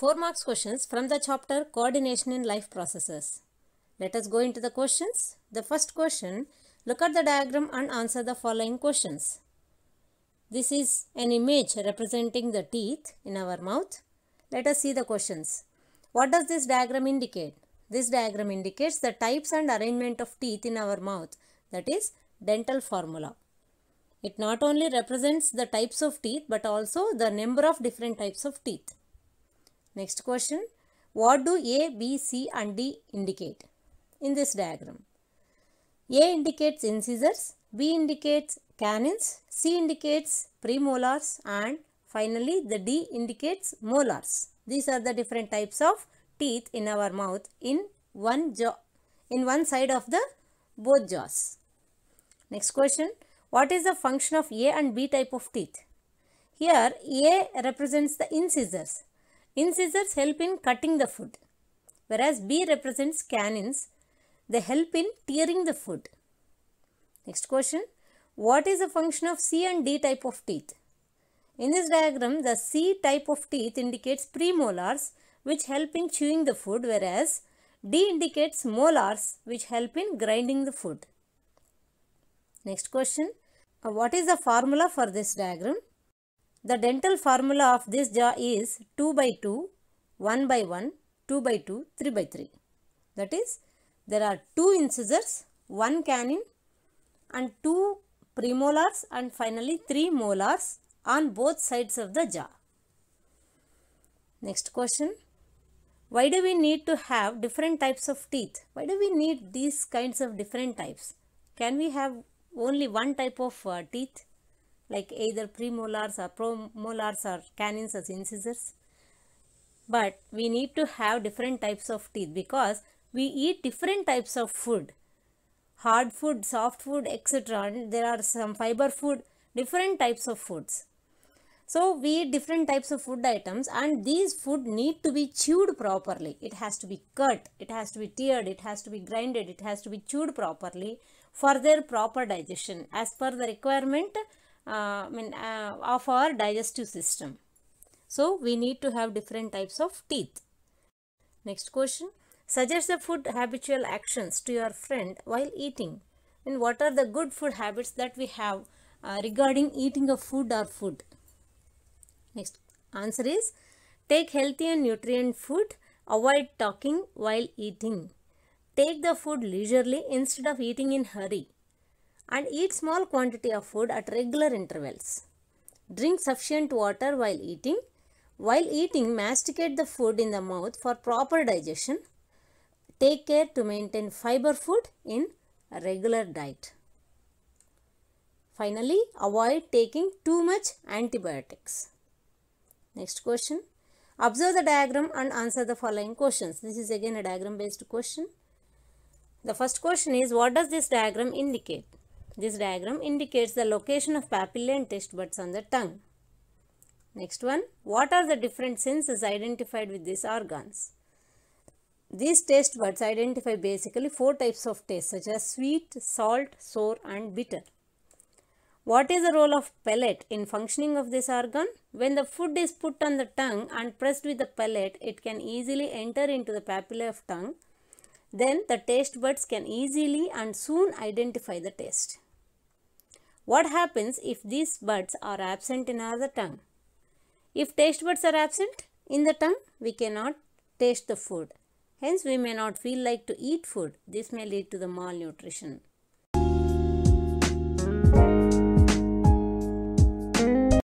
4 marks questions from the chapter Coordination in Life Processes. Let us go into the questions. The first question, look at the diagram and answer the following questions. This is an image representing the teeth in our mouth. Let us see the questions. What does this diagram indicate? This diagram indicates the types and arrangement of teeth in our mouth, that is dental formula. It not only represents the types of teeth but also the number of different types of teeth. Next question. What do A, B, C and D indicate in this diagram? A indicates incisors, B indicates canines, C indicates premolars and finally the D indicates molars. These are the different types of teeth in our mouth in one jaw, in one side of the both jaws. Next question. What is the function of A and B type of teeth? Here A represents the incisors. Incisors help in cutting the food. Whereas B represents canines. They help in tearing the food. Next question. What is the function of C and D type of teeth? In this diagram, the C type of teeth indicates premolars which help in chewing the food whereas D indicates molars which help in grinding the food. Next question. Uh, what is the formula for this diagram? The dental formula of this jaw is 2 by 2, 1 by 1, 2 by 2, 3 by 3. That is, there are 2 incisors, 1 canine and 2 premolars and finally 3 molars on both sides of the jaw. Next question. Why do we need to have different types of teeth? Why do we need these kinds of different types? Can we have only one type of uh, teeth like either premolars or promolars or canines as incisors? But we need to have different types of teeth because we eat different types of food. Hard food, soft food, etc. And there are some fiber food, different types of foods. So we eat different types of food items and these food need to be chewed properly. It has to be cut, it has to be teared, it has to be grinded, it has to be chewed properly for their proper digestion as per the requirement I mean, uh, of our digestive system. So we need to have different types of teeth. Next question. Suggest the food habitual actions to your friend while eating. And what are the good food habits that we have uh, regarding eating of food or food? Next answer is take healthy and nutrient food. Avoid talking while eating. Take the food leisurely instead of eating in hurry. And eat small quantity of food at regular intervals. Drink sufficient water while eating. While eating, masticate the food in the mouth for proper digestion. Take care to maintain fiber food in a regular diet. Finally, avoid taking too much antibiotics. Next question. Observe the diagram and answer the following questions. This is again a diagram based question. The first question is what does this diagram indicate? This diagram indicates the location of papillae and taste buds on the tongue. Next one, what are the different senses identified with these organs? These taste buds identify basically four types of taste such as sweet, salt, sour and bitter. What is the role of palate in functioning of this organ? When the food is put on the tongue and pressed with the palate, it can easily enter into the papillae of tongue. Then the taste buds can easily and soon identify the taste. What happens if these buds are absent in our tongue? If taste buds are absent in the tongue, we cannot taste the food. Hence, we may not feel like to eat food. This may lead to the malnutrition.